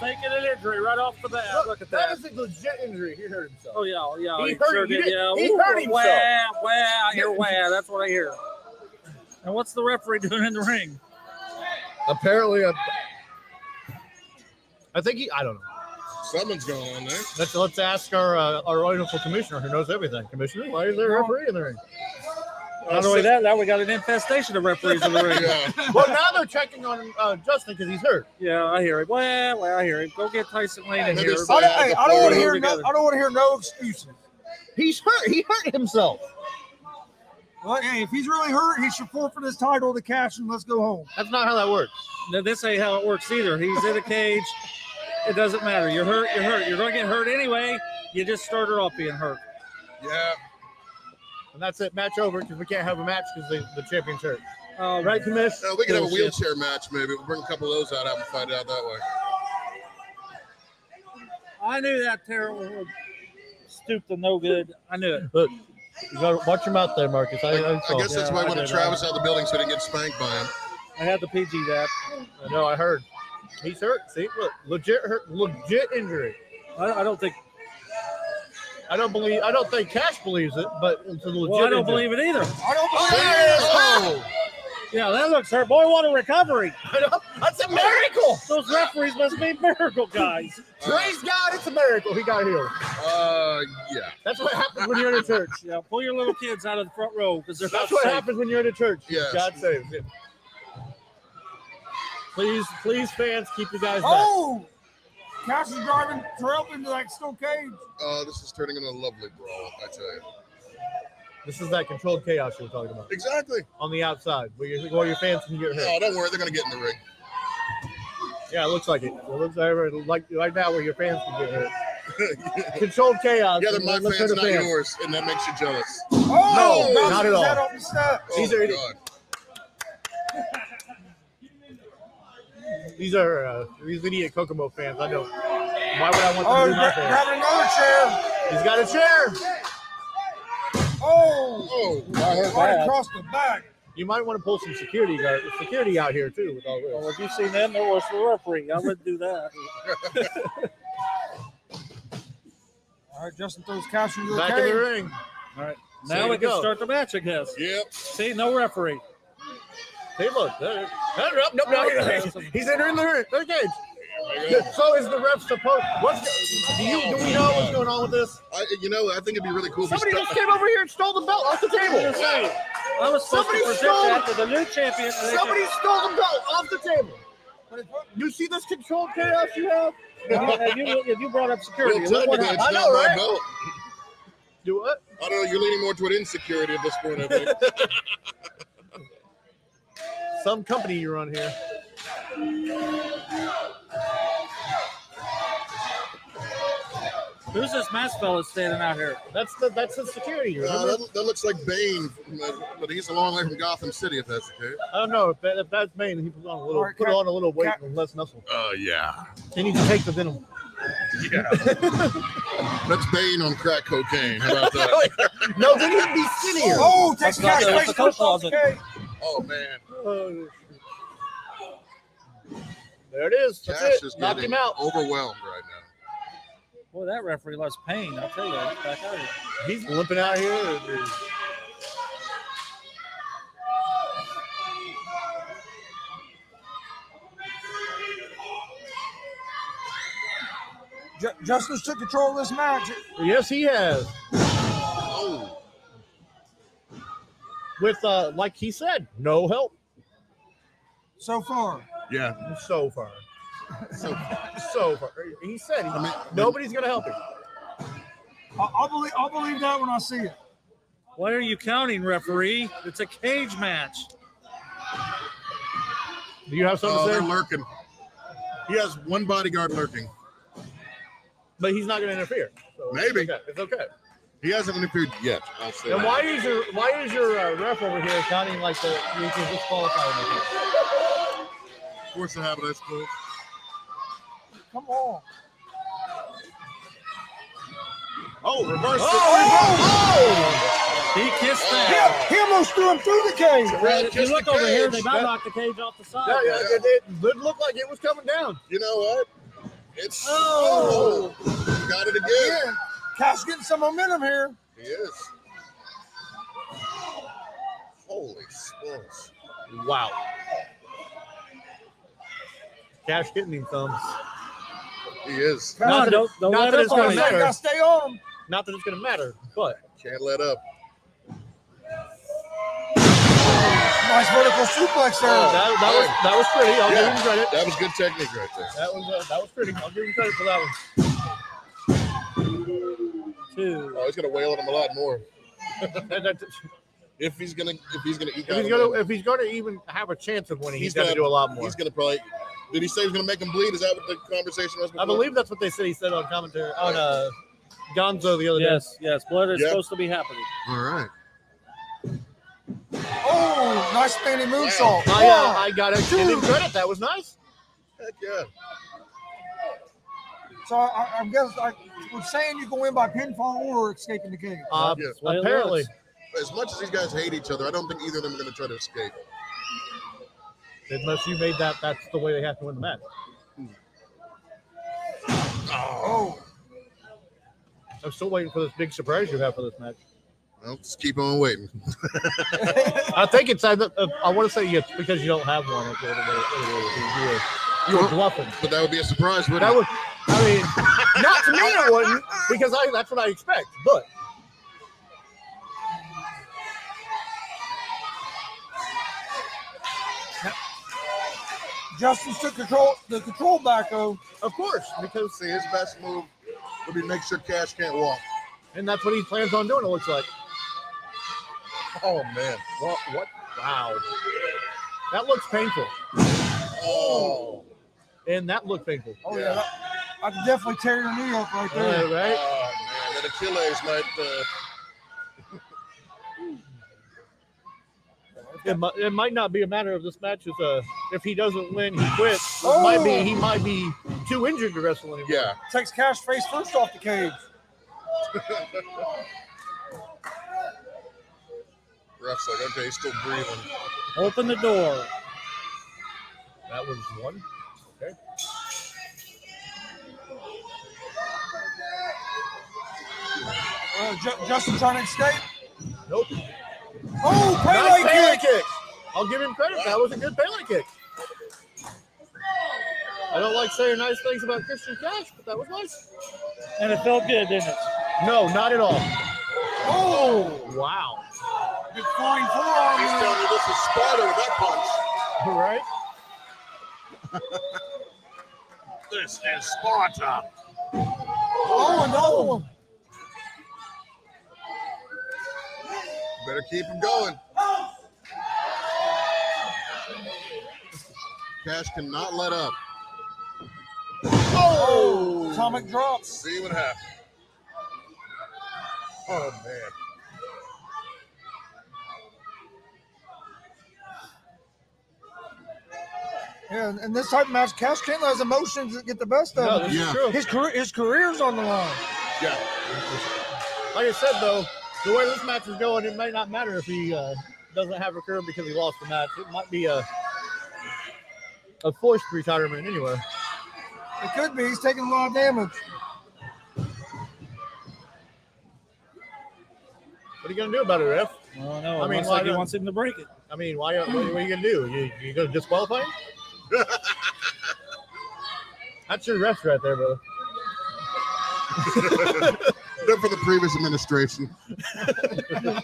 Faking an injury right off the bat. Look at That that. is a legit injury. He hurt himself. Oh yeah, yeah. He He, hurt- sure he did. did- Yeah. he Ooh, hurt himself. Wah, wah. I hear wah. That's what I hear. And what's the referee doing in the ring? Apparently, uh, I think he. I don't know. Something's going on there. Let's let's ask our uh, our wonderful commissioner who knows everything. Commissioner, why is there a referee in the ring? Not only that, now we got an infestation of referees in the ring. Yeah. well, now they're checking on uh, Juston because he's hurt. Yeah, I hear him. Well, well, I hear him. Go get Tyson Lane in here. it's I don't, hey, I don't want to hear no. Together. I don't want to hear no excuses. He's hurt. He hurt himself. Well, hey, if he's really hurt, he should forfeit his title to kash and let's go home. That's not how that works. No, this ain't how it works either. He's in a cage. It doesn't matter. You're hurt. You're hurt. You're going to get hurt anyway. You just started off being hurt. Yeah. And that's it. Match over because we can't have a match because the, the champion's hurt. Um, Right, commish? Uh, we can have a Bullshit. wheelchair match maybe. We'll bring a couple of those out, have them fight out that way. I knew that terrible would stoop to no good. I knew it. Look, you gotta watch your mouth there, Marcus. I, I, I saw. guess that's Yeah, why I I wanted Travis out of the building so he didn't get spanked by him. I had the PG that. I know. I heard. He's hurt. See, look, legit hurt, legit injury. I, I don't think. I don't believe. I don't think Kash believes it, but it's a legit. Well, I don't believe it either. I don't Oh, believe there it is. Yeah, that looks hurt. Boy, what a recovery! I know. That's a miracle. Those referees must be miracle guys. Praise God, it's a miracle. He got healed. Uh, yeah. That's what happens when you're in a church. Yeah, pull your little kids out of the front row because they're That's what safe. happens when you're in a church. Yes. God saves it. Please, please, fans, keep you guys back. Oh, Kash is driving Terrell into that steel cage. Uh, this is turning into a lovely brawl, I tell you. This is that controlled chaos you were talking about Exactly. on the outside, where, you, where your fans can get hurt. Oh, don't worry. They're going to get in the ring. Yeah, it looks like it. It looks like like right now where your fans can get hurt. Controlled chaos. yeah, they're my Let's fans, not yours, and that makes you jealous. Oh, No, bounces not at all. head off the steps. These oh, are- God. These are uh, these idiot Kokomo fans. I know. Why would I want Oh, them to gra- do that? grabbing another chair. He's got a chair. Oh, Oh, right that. across the back. You might want to pull some security guard security out here too with all Well, this. if you seen them, there was worse the referee. I wouldn't do that. All right, Juston throws Kash into the Back in the ring. All right, now you we can go. start the match, I guess. Yep. See, no referee. Hey, look. There, there, nope, nope, no, he's entering the ring. The cage. There you go. So is the ref supposed? What's do you do we know what's going on with this? I, you know, I think it'd be really cool Somebody just stuck, came over here and stole the belt off the table. I was supposed Somebody to present stole- that to the new champion. and they Somebody stole the belt off the table. You see this controlled chaos you have? said, have, you, have you brought up security? well, Look what it's I know, right? belt. Do what? I don't know. You're leaning more toward insecurity at this point, I think. Some company you run here. Who's this masked fella standing out here? That's the that's the security. Uh, that, that looks like Bane, but he's a long way from Gotham City, if that's the case. I don't know if, that, if that's Bane. He put on a little All right, put on a little weight and less muscle. Uh, yeah. He needs to take the venom. Yeah. That's Bane on crack cocaine. How about that? no, then he'd be skinnier. Oh, takes That's not Kash the- face that's the coat first closet. cage. Oh, man. Oh, there it is. That's Kash it. is Knocked him out. overwhelmed right now. Boy, that referee loves pain. I'll tell you. He's back out here. He's limping out here. Ju- Juston's took control of this match. Yes, he has. With uh, like he said, no help so far. yeah. so far. So so far. He said he, I mean, nobody's gonna help him. I- I'll believe. I'll believe that when I see it. Why are you counting, referee? It's a cage match. Do you have something Oh, to they're lurking. He has one bodyguard lurking. But he's not gonna interfere. So Maybe. It's okay. It's okay. He hasn't interfered yet. I'll say. And that. why is your why is your uh, ref over here counting like the you can disqualify him? Force of habit, I suppose. Come on. Oh, reverse. Oh! He kissed He, that. he almost threw him through the cage. If you look over here, they about Yeah. knocked the cage off the side. Yeah, yeah, it, it did look like it was coming down. You know what? It's Oh. oh, got it again. Again, Kash getting some momentum here. He is. Holy smokes. Wow. Kash hitting him thumbs. He is. Come Not on, that- don't, don't not let that it's gonna matter. stay on him. Not that it's going to matter, but Can't let up. Nice vertical suplex there. Oh. that, that was that was pretty. I'll give him credit. That was good technique right there. That was uh, that was pretty. I'll give him credit for that one. Two. Oh, he's gonna wail on him a lot more. That- that- If he's gonna if he's gonna if he's gonna win. if he's gonna even have a chance of winning, he's, He's got to gonna- do a lot more. he's gonna probably did he say he's gonna make him bleed? Is that what the conversation was? I believe that's what they said. He said on commentary on uh, Gonzo the other day. Yes, yes. Blood is Yep. supposed to be happening. All right. Oh, nice standing moonsault. day. I, uh, One, I got to give him credit. That was nice. Heck yeah. So I, I guess I was saying you can win by pinfall or escaping the cage. Uh, Yeah. That's the way it apparently. As much as these guys hate each other, I don't think either of them are gonna try to escape. unless you made that, that's the way they have to win the match. Oh, I'm still waiting for this big surprise you have for this match. Well, just keep on waiting. I think it's either, uh, I want to say it's because you don't have one. It's what it is. You were, bluffing. But that would be a surprise, wouldn't That it? would, I mean, not to me it wouldn't, because I that's what I expect. But Juston's took control the control back though. of course, because See, his best move would be make sure Kash can't walk. and that's what he plans on doing. It looks like. Oh man. What? What? Wow. That looks painful, Oh. and that looked painful. Oh yeah, Yeah. That, I could definitely tear your knee up right there. right, right? Oh man, that Achilles might. Uh, It, might, it might not be a matter of this match is uh if he doesn't win, he quits. It might be he might be too injured to wrestle anymore. yeah. Takes Kash face first off the cage. Ref's like, okay, he's still breathing. Open the door. That was one. Okay. Uh, Ju- Juston trying to escape. Nope. Oh, Nice Pele Pele kick. kick. I'll give him credit. That was a good Pele kick. I don't like saying nice things about Christian Kash, but that was nice. And it felt good, didn't it? No, not at all. Oh, Wow. big flying forearm. He's telling you this is Sparta with that punch. All right. This is Sparta. Oh, another one. Better keep him going. Kash cannot let up. Oh, atomic drops. See what happens. Oh man. Yeah, and- and this type of match, Kash can't let his emotions get the best of this him. Yeah. is true. His career, his career's on the line. Yeah. Like I said, though, the way this match is going, it may not matter if he uh, doesn't have a career because he lost the match. It might be a a forced retirement anyway. It could be. He's taking a lot of damage. What are you gonna do about it, ref? I don't know. I mean, looks why like he wants him to break it. I mean, why? What, what are you gonna do? You you gonna disqualify him? That's your ref right there, brother. Except for the previous administration.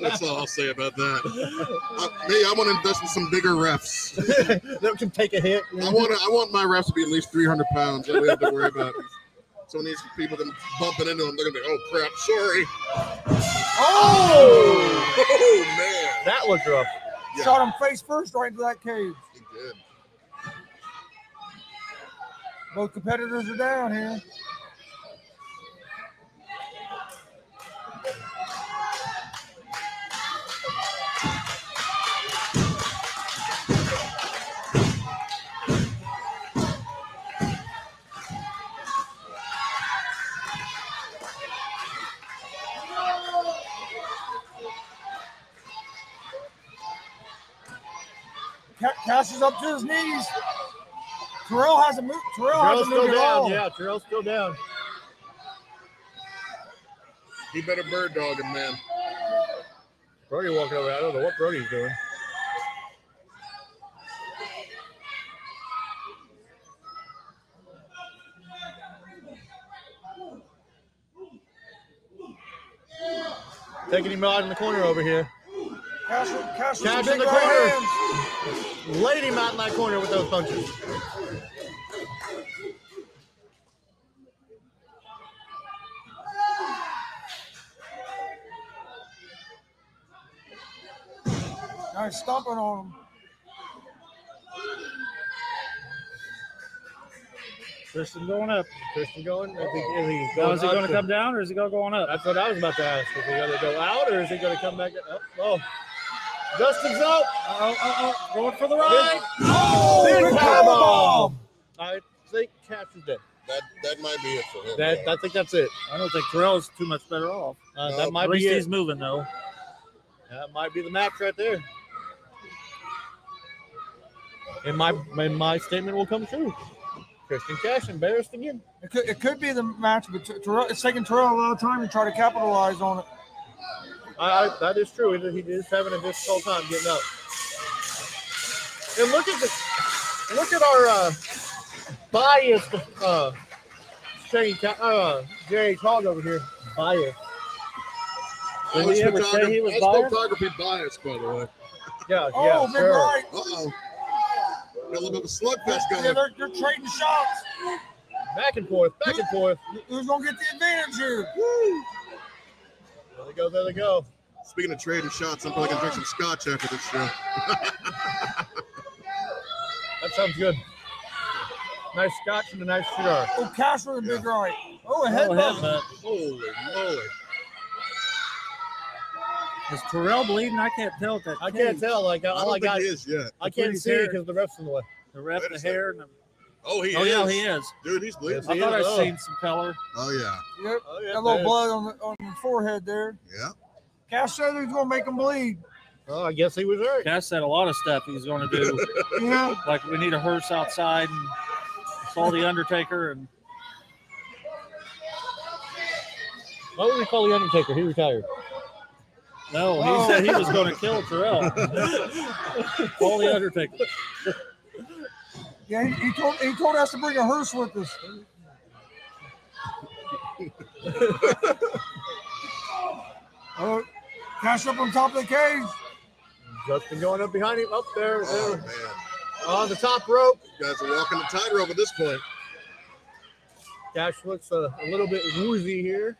That's all I'll say about that. Uh, me, I want to invest in some bigger refs. that can take a hit. I want to, I want my refs to be at least 300 pounds. That we have to worry about. So when these people come bumping into them, they're gonna be, oh crap, sorry. Oh, Oh man. that looked rough. Yeah. Shot him face first right into that cage. He did. Both competitors are down here. Kash is up to his knees. Terrell hasn't moved. Terrell Terrell's hasn't still moved all. down. Yeah, Terrell's still down. He better bird dog him, man. Brody walking over. I don't know what Brody's doing. Taking him out in the corner over here. Kash, Kash, with Kash some in the big right corner. hands. Laid him out in that corner with those punches. Nice stomping on him. Christian going up. Christian going. Is he, is he Now, going is he going to to- come down or is he going going up? That's what I was about to ask. Is he going to go out or is he going to come back? Oh, oh. Juston's out. Oh, oh, oh, going for the ride. Oh, Big big power powerbomb. I think Kash is dead. That that might be it for him. That I think that's it. I don't think Terrell's too much better off. Uh, No, that might be it. he's moving though. That might be the match right there. And my and my statement will come true. Christian Kash embarrassed again. It could, it could be the match, but Ter- Terrell, it's taking Terrell a lot of time to try to capitalize on it. I, I, that is true. He, he is having a difficult time getting up. And look at the look at our uh, biased uh, Shane uh, Jerry Hogg over here. Biased. Did he ever say he was I biased? photography biased, by the way. Yeah, Oh, yeah, big sure. right. Uh oh. Got a little bit of a slugfest Yeah, going. they're, they're trading shots. Back and forth, back and forth. Who's gonna get the advantage here? There they go, there they go. Speaking of trading shots, I'm probably gonna drink some scotch after this show. That sounds good. Nice scotch and a nice cigar. Oh, Kash with a big right. Oh, a Oh, headbutt. headbutt. Holy moly! Is Terrell bleeding? I can't tell that. I can't tell. Like I all don't I think got, he is yet. I can't see it because the ref's in the way. The ref, Wait the hair, and the. Oh, he Oh is. yeah, he is. Dude, he's bleeding. Yes, I He thought is. I Oh. seen some color. Oh yeah, Yep. Oh, yeah, Got a little blood on the, on the forehead there. yeah. Kash said he's gonna make him bleed. Oh, I guess he was right. Kash said a lot of stuff he's going to do. Yeah. like we need a hearse outside and saw the Undertaker and What would we call the Undertaker? He retired. no, he Oh. said he was going to kill Terrell. Call the Undertaker. Yeah, he, he told he told us to bring a hearse with us. oh, kash up on top of the cage. Juston going up behind him, up there, Oh there, man, on the top rope. you guys are walking the tightrope at this point. Cash looks a, a little bit woozy here.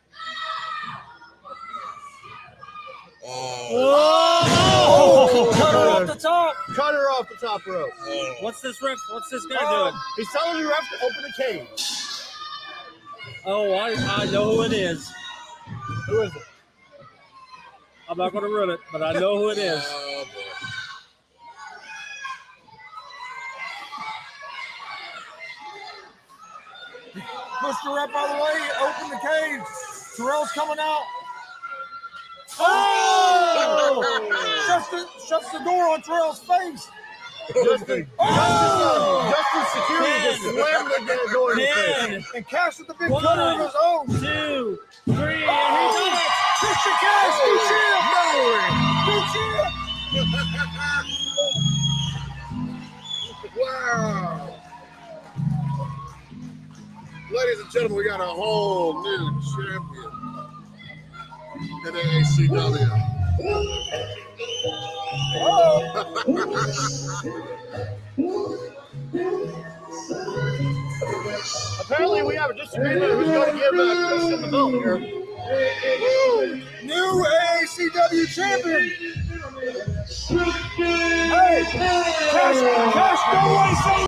Oh, top rope. oh. What's this ref? What's this guy Oh, doing? he's telling the ref to open the cage. Oh, I, I know who it is. Who is it? I'm not going to ruin it, but I know who it is. Oh, boy. Push the rep out of the way. Open the cage. Terrell's coming out. Oh! shuts, the, shuts the door on Terrell's face. Juston. Oh! Juston security just slammed the door in. And Kash with the big One. cutter of his own. two, three, and Oh! he's done it. Christian Kash, new champ. New champ. Wow. Ladies and gentlemen, we got a whole new champion in AACW. Oh, Apparently, we have a disagreement who's going to give uh, Christian the belt here. new AACW champion. Hey, Kash, Kash, go away, say